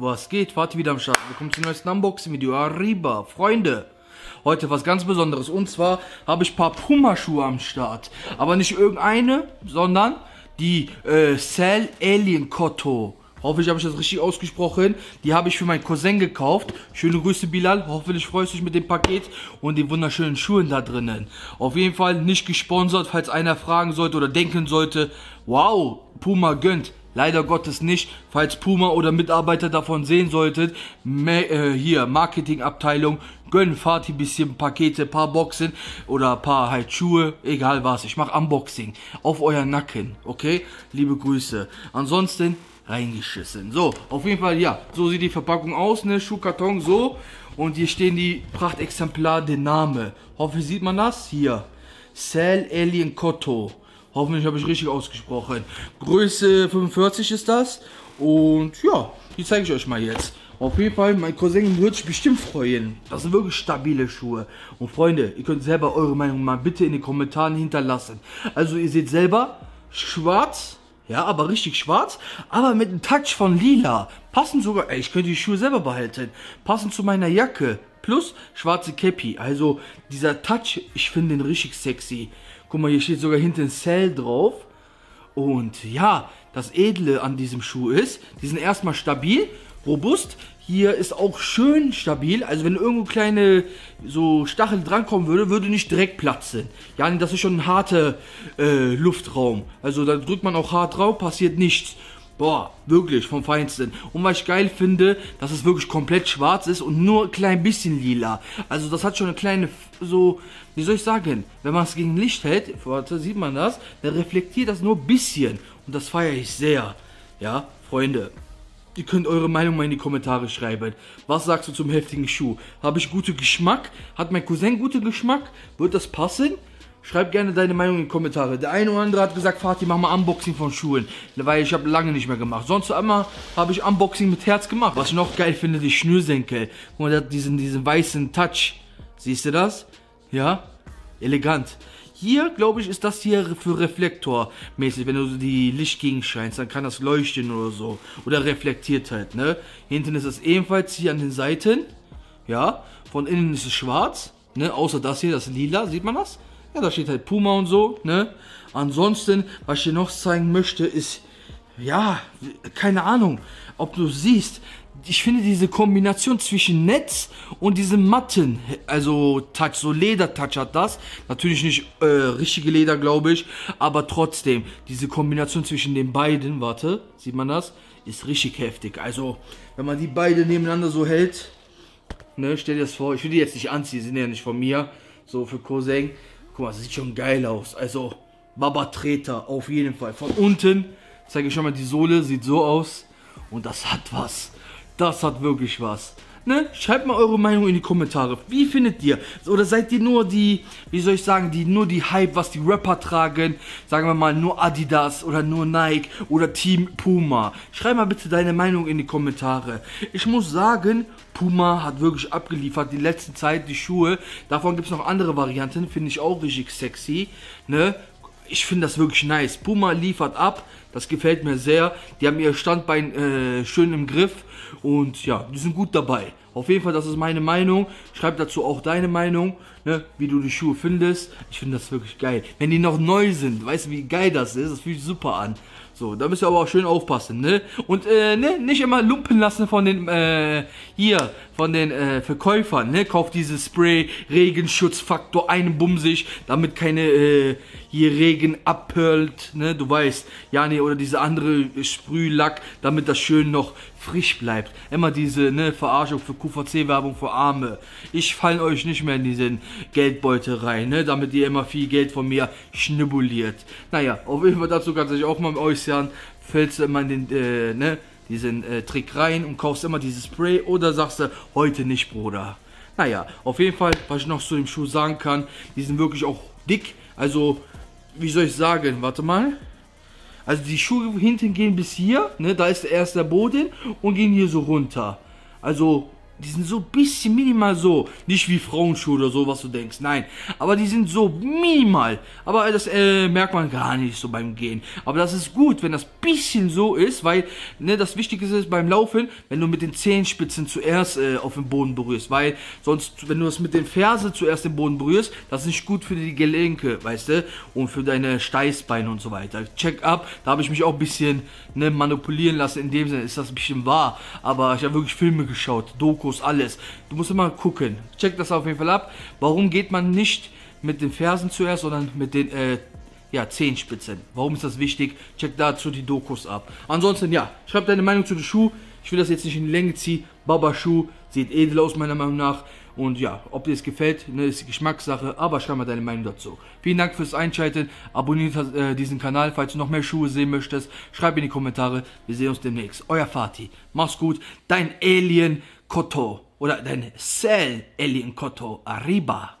Was geht? Fatih wieder am Start. Willkommen zum neuesten Unboxing-Video. Arriba, Freunde. Heute was ganz Besonderes. Und zwar habe ich ein paar Puma-Schuhe am Start. Aber nicht irgendeine, sondern die äh, Cell Alien Cotto. Hoffentlich habe ich das richtig ausgesprochen. Die habe ich für meinen Cousin gekauft. Schöne Grüße, Bilal. Hoffentlich freust du dich mit dem Paket und den wunderschönen Schuhen da drinnen. Auf jeden Fall nicht gesponsert, falls einer fragen sollte oder denken sollte, wow, Puma gönnt. Leider Gottes nicht. Falls Puma oder Mitarbeiter davon sehen solltet, äh, hier Marketingabteilung, gönnen Fatih bisschen Pakete, paar Boxen oder paar halt Schuhe, egal was. Ich mache Unboxing auf euren Nacken, okay? Liebe Grüße. Ansonsten reingeschissen. So, auf jeden Fall, ja, so sieht die Verpackung aus, ne, Schuhkarton, so. Und hier stehen die Prachtexemplar, der Name. Hoffentlich sieht man das. Hier, Cell Alien Cotto. Hoffentlich habe ich richtig ausgesprochen. Größe 45 ist das. Und ja, die zeige ich euch mal jetzt. Auf jeden Fall, mein Cousin wird sich bestimmt freuen. Das sind wirklich stabile Schuhe. Und Freunde, ihr könnt selber eure Meinung mal bitte in den Kommentaren hinterlassen. Also ihr seht selber, schwarz, ja, aber richtig schwarz, aber mit einem Touch von lila. Passend sogar, ey, ich könnte die Schuhe selber behalten. Passend zu meiner Jacke. Plus schwarze Cappy. Also dieser Touch, ich finde den richtig sexy. Guck mal, hier steht sogar hinten Cell drauf. Und ja, das Edle an diesem Schuh ist, die sind erstmal stabil, robust. Hier ist auch schön stabil. Also wenn irgendwo kleine so Stachel drankommen würde, würde nicht direkt platzen. Ja, das ist schon ein harter äh, Luftraum. Also da drückt man auch hart drauf, passiert nichts. Boah, wirklich vom Feinsten. Und was ich geil finde, dass es wirklich komplett schwarz ist und nur ein klein bisschen lila. Also das hat schon eine kleine, so, wie soll ich sagen, wenn man es gegen Licht hält, warte, sieht man das, dann reflektiert das nur ein bisschen. Und das feiere ich sehr. Ja, Freunde, Ihr könnt eure Meinung mal in die Kommentare schreiben. Was sagst du zum heftigen Schuh? Habe ich guten Geschmack? Hat mein Cousin guten Geschmack? Wird das passen? Schreib gerne deine Meinung in die Kommentare. Der eine oder andere hat gesagt, Fatih, mach mal Unboxing von Schuhen. Weil ich habe lange nicht mehr gemacht. Sonst immer habe ich Unboxing mit Herz gemacht. Was ich noch geil finde, die Schnürsenkel. Guck mal, der hat diesen, diesen weißen Touch. Siehst du das? Ja? Elegant. Hier, glaube ich, ist das hier für Reflektor mäßig. Wenn du die Licht gegenscheinst, dann kann das leuchten oder so. Oder reflektiert halt, ne? Hinten ist es ebenfalls hier an den Seiten. Ja, von innen ist es schwarz, ne? Außer das hier, das lila, sieht man das? Ja, da steht halt Puma und so, ne? Ansonsten, was ich dir noch zeigen möchte, ist, ja, keine Ahnung, ob du siehst, ich finde diese Kombination zwischen Netz und diesem Matten, also Touch, so Leder-Touch hat das. Natürlich nicht äh, richtige Leder, glaube ich, aber trotzdem, diese Kombination zwischen den beiden, warte, sieht man das? Ist richtig heftig. Also, wenn man die beiden nebeneinander so hält, ne, stell dir das vor, ich will die jetzt nicht anziehen, sind ja nicht von mir, so für Cousin. Guck mal, das sieht schon geil aus. Also, Baba Treter, auf jeden Fall. Von unten, zeige ich schon mal die Sohle, sieht so aus. Und das hat was. Das hat wirklich was. Ne? Schreibt mal eure Meinung in die Kommentare. Wie findet ihr? Oder seid ihr nur die, wie soll ich sagen, die nur die Hype, was die Rapper tragen? Sagen wir mal nur Adidas oder nur Nike oder Team Puma. Schreib mal bitte deine Meinung in die Kommentare. Ich muss sagen, Puma hat wirklich abgeliefert die letzte Zeit, die Schuhe. Davon gibt es noch andere Varianten, finde ich auch richtig sexy. Ne? Ich finde das wirklich nice. Puma liefert ab, das gefällt mir sehr. Die haben ihr Standbein äh, schön im Griff und ja, die sind gut dabei. Auf jeden Fall, das ist meine Meinung. Schreib dazu auch deine Meinung, ne, wie du die Schuhe findest. Ich finde das wirklich geil. Wenn die noch neu sind, weißt du, wie geil das ist? Das fühlt sich super an. So, da müsst ihr aber auch schön aufpassen, ne? Und äh, ne, nicht immer lumpen lassen von den, äh, hier, von den äh, Verkäufern, ne? Kauft dieses Spray, Regenschutzfaktor, einen bumsig, damit keine, äh, hier Regen abperlt, ne? Du weißt, ja, ne, oder diese andere Sprühlack, damit das schön noch frisch bleibt. Immer diese, ne, Verarschung für QVC-Werbung für Arme. Ich falle euch nicht mehr in diesen Geldbeutel rein, ne? Damit ihr immer viel Geld von mir schnibuliert. Naja, auf jeden Fall dazu kannst du auch mal äußern. Fällst du immer in den, äh, ne? diesen äh, Trick rein und kaufst immer dieses Spray oder sagst du, heute nicht, Bruder. Naja, auf jeden Fall, was ich noch zu dem Schuh sagen kann, die sind wirklich auch dick. Also, wie soll ich sagen, warte mal. Also die Schuhe hinten gehen bis hier, ne, da ist erst der Boden und gehen hier so runter. Also die sind so ein bisschen minimal so. Nicht wie Frauenschuhe oder so, was du denkst. Nein. Aber die sind so minimal. Aber das äh, merkt man gar nicht so beim Gehen. Aber das ist gut, wenn das bisschen so ist, weil ne, das Wichtige ist beim Laufen, wenn du mit den Zehenspitzen zuerst äh, auf den Boden berührst. Weil sonst, wenn du das mit den Ferse zuerst den Boden berührst, das ist nicht gut für die Gelenke, weißt du? Und für deine Steißbeine und so weiter. Check up, da habe ich mich auch ein bisschen ne, manipulieren lassen. In dem Sinne ist das ein bisschen wahr. Aber ich habe wirklich Filme geschaut, Dokus, alles. Du musst immer gucken. Check das auf jeden Fall ab. Warum geht man nicht mit den Fersen zuerst, sondern mit den äh, ja, Zehenspitzen. Warum ist das wichtig? Check dazu die Dokus ab. Ansonsten, ja, schreib deine Meinung zu den Schuh. Ich will das jetzt nicht in die Länge ziehen. Baba Schuh sieht edel aus, meiner Meinung nach. Und ja, ob dir es gefällt, ne, ist Geschmackssache, aber schreib mal deine Meinung dazu. Vielen Dank fürs Einschalten. Abonniert äh, diesen Kanal, falls du noch mehr Schuhe sehen möchtest. Schreib in die Kommentare. Wir sehen uns demnächst. Euer Fatih. Mach's gut. Dein Alien Koto oder dein Cell Alien Koto Arriba.